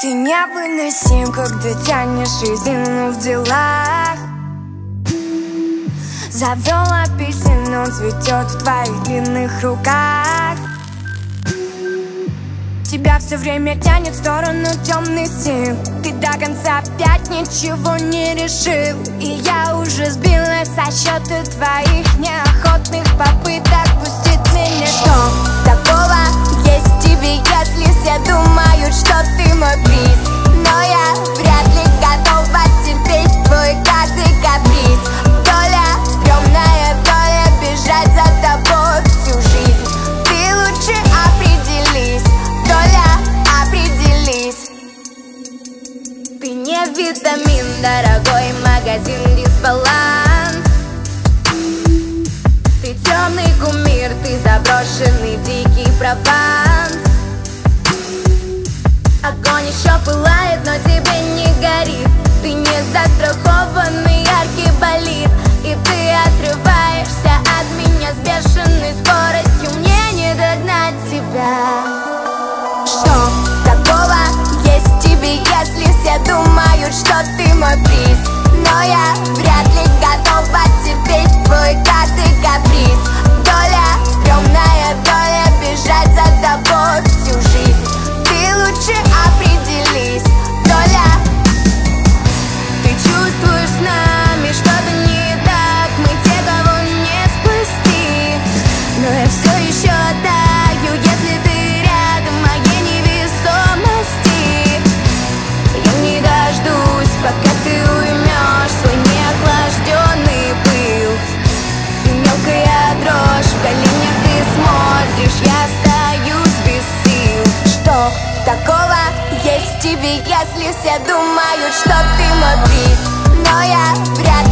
Ты невыносим, когда тянешь резину в делах. Завел апельсин, он цветет в твоих длинных руках. Тебя все время тянет в сторону темных сил. Ты до конца опять ничего не решил. И я уже сбилась со счета твоих неохотных попыток пустить витамин, дорогой магазин дисбаланс Ты темный кумир, ты заброшенный дикий Прованс. Огонь еще пылает, но тебе не горит. Ты не застрахованный такого есть в тебе Если все думают, что ты мой приз Но я вряд